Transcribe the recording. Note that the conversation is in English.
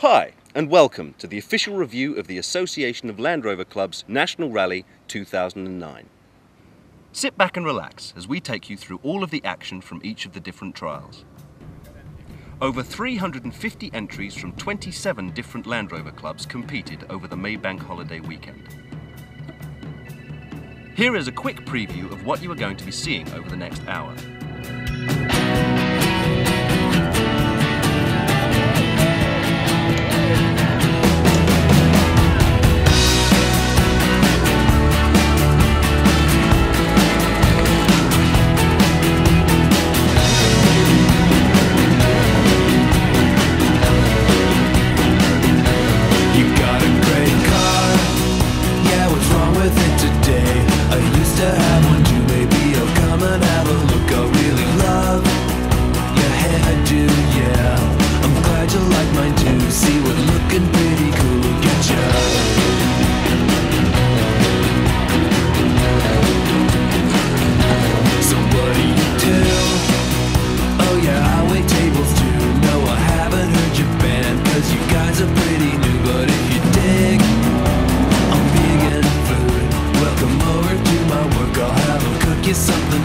Hi, and welcome to the official review of the Association of Land Rover Club's National Rally 2009. Sit back and relax as we take you through all of the action from each of the different trials. Over 350 entries from 27 different Land Rover clubs competed over the Maybank holiday weekend. Here is a quick preview of what you are going to be seeing over the next hour. you something